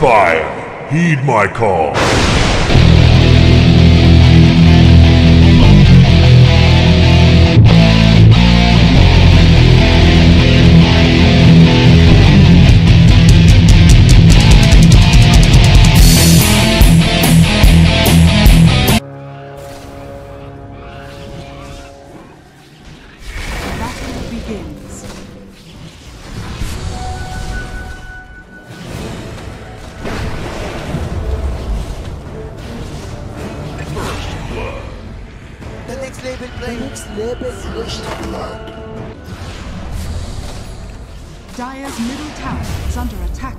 fire. Heed my call. Next label First middle tower is under attack.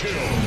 Kill!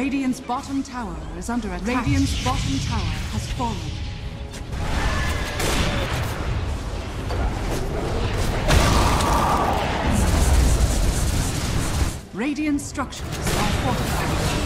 Radiant's bottom tower is under attack. Radiant's bottom tower has fallen. Radiant structures are fortified.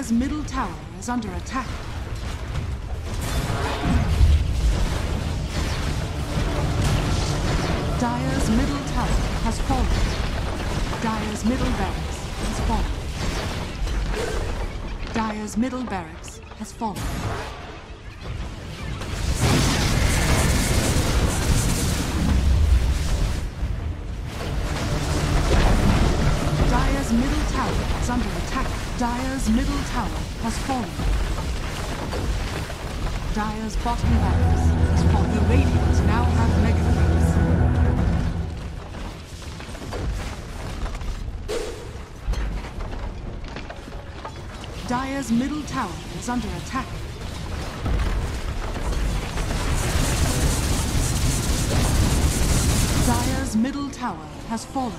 Dire's middle tower is under attack. Dire's middle tower has fallen. Dire's middle barracks has fallen. Dire's middle barracks has fallen. Dire's middle tower has fallen. Dire's bottom barracks has fallen. The Radiant now have mega creeps. Dire's middle tower is under attack. Dire's middle tower has fallen.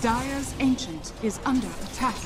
Dire's Ancient is under attack.